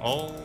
哦。